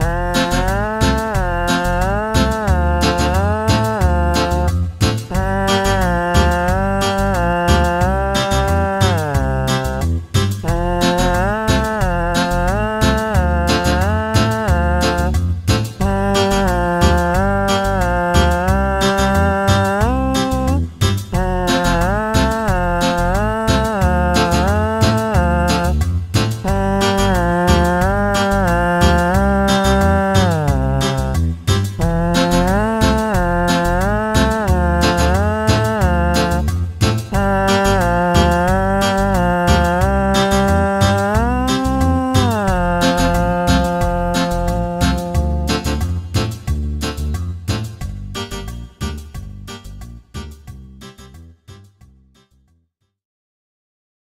Uh...